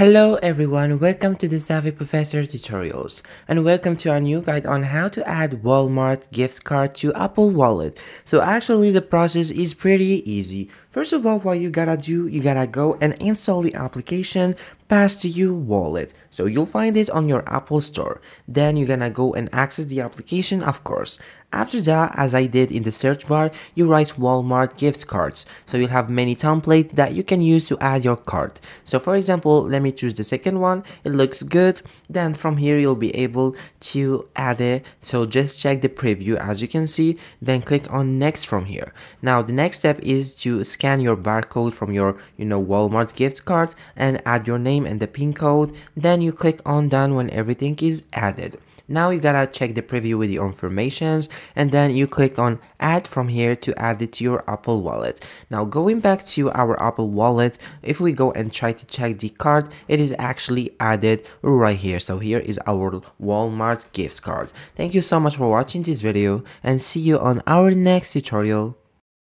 Hello everyone, welcome to the Savvy Professor tutorials and welcome to our new guide on how to add Walmart gift card to Apple Wallet. So actually the process is pretty easy. First of all, what you gotta do, you gotta go and install the application Pass2U Wallet. So you'll find it on your Apple Store. Then you're gonna go and access the application, of course. After that, as I did in the search bar, you write Walmart gift cards. So you'll have many templates that you can use to add your card. So for example, let me choose the second one. It looks good. Then from here, you'll be able to add it. So just check the preview as you can see, then click on next from here. Now the next step is to scan your barcode from your, you know, Walmart gift card and add your name and the pin code. Then you click on done when everything is added. Now you gotta check the preview with your informations and then you click on add from here to add it to your Apple wallet. Now going back to our Apple wallet, if we go and try to check the card, it is actually added right here. So here is our Walmart gift card. Thank you so much for watching this video and see you on our next tutorial.